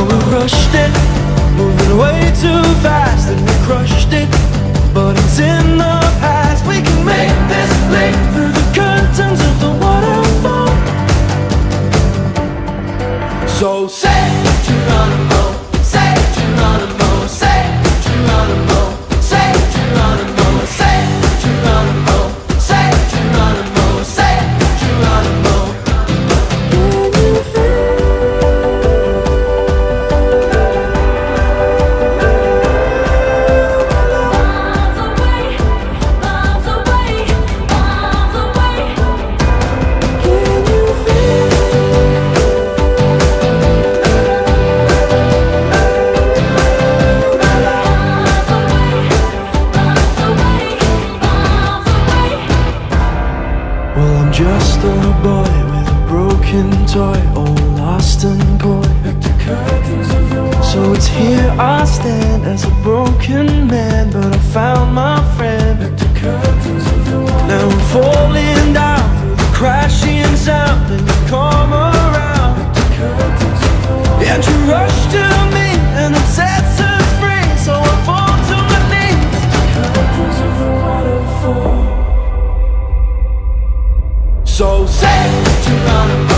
Well, we rushed it, moving way too fast, and we crushed it. But it's in the past. We can make this leap through the curtains of the waterfall. So say Just a boy with a broken toy, all lost and coy. So it's here I stand as a broken man, but I found my friend. Now I'm falling down through the crashing sound, and you come around. And you rush to So say Geronimo,